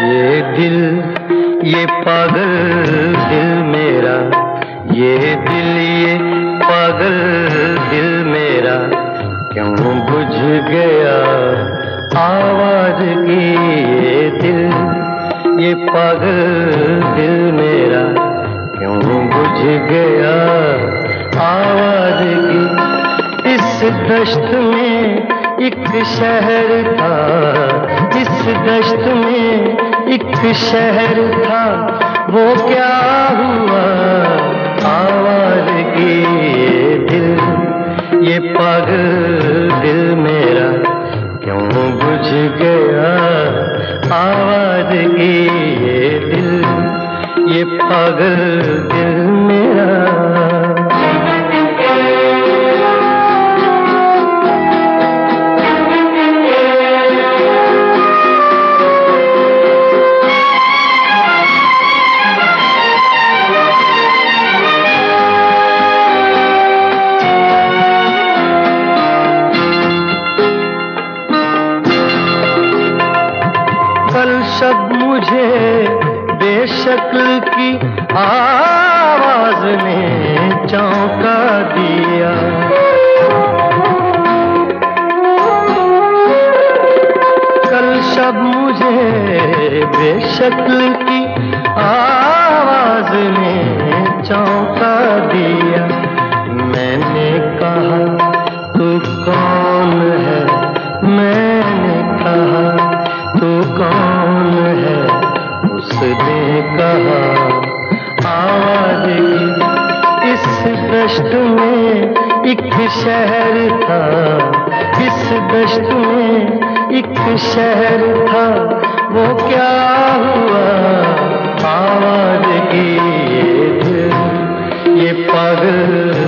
ये दिल, ये पागल दिल मेरा। ये दिल, ये पागल दिल मेरा। क्यों बुझ गया आवाज़ की ये दिल? ये पागल दिल मेरा। क्यों बुझ गया आवाज़ की? इस दश्त में एक शहर था, इस दश्त एक शहर था, वो क्या हुआ? आवाज़ की ये दिल, ये पागल दिल मेरा क्यों बुझ गया? आवाज़ की ये दिल, ये पागल दिल शब्द मुझे बेशक्ल की आवाज़ ने चौंका दिया। कल शब्द मुझे बेशक्ल दश्त में एक शहर था। इस दश्त में एक शहर था? वो क्या हुआ? आवाज़ की ये पागल